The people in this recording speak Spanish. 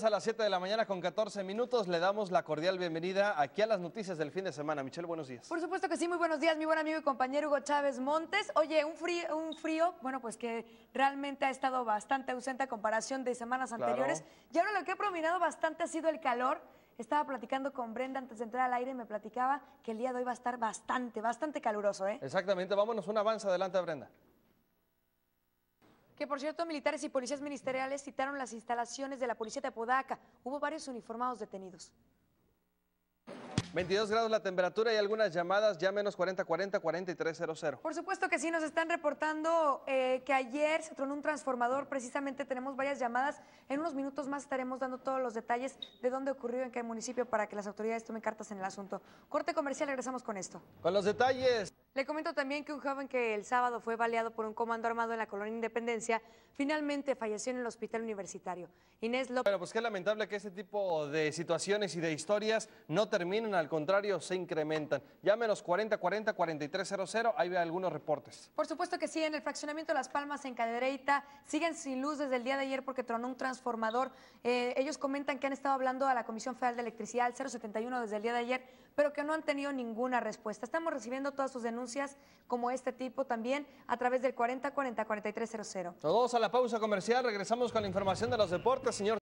A las 7 de la mañana con 14 minutos le damos la cordial bienvenida aquí a las noticias del fin de semana. Michelle, buenos días. Por supuesto que sí, muy buenos días, mi buen amigo y compañero Hugo Chávez Montes. Oye, un frío, un frío, bueno, pues que realmente ha estado bastante ausente a comparación de semanas Claro. anteriores. Y ahora lo que ha predominado bastante ha sido el calor. Estaba platicando con Brenda antes de entrar al aire y me platicaba que el día de hoy va a estar bastante, bastante caluroso, ¿eh? Exactamente, vámonos un avance adelante, Brenda. Que por cierto, militares y policías ministeriales citaron las instalaciones de la policía de Apodaca. Hubo varios uniformados detenidos. 22 grados la temperatura y algunas llamadas ya menos 40 40 4300. Por supuesto que sí, nos están reportando eh, que ayer se tronó un transformador. Precisamente tenemos varias llamadas. En unos minutos más estaremos dando todos los detalles de dónde ocurrió, en qué municipio, para que las autoridades tomen cartas en el asunto. Corte comercial, regresamos con esto. Con los detalles. Le comento también que un joven que el sábado fue baleado por un comando armado en la colonia Independencia finalmente falleció en el hospital universitario. Inés López. Bueno, pues qué lamentable que este tipo de situaciones y de historias no terminen, al contrario, se incrementan. Ya menos 40 40 4300, ahí ve algunos reportes. Por supuesto que sí, en el fraccionamiento Las Palmas, en Cadereyta, siguen sin luz desde el día de ayer porque tronó un transformador. Eh, ellos comentan que han estado hablando a la Comisión Federal de Electricidad, al 071 desde el día de ayer, pero que no han tenido ninguna respuesta. Estamos recibiendo todas sus denuncias, como este tipo también, a través del 40 40 4300. Nos vamos a la pausa comercial, regresamos con la información de los deportes, señor.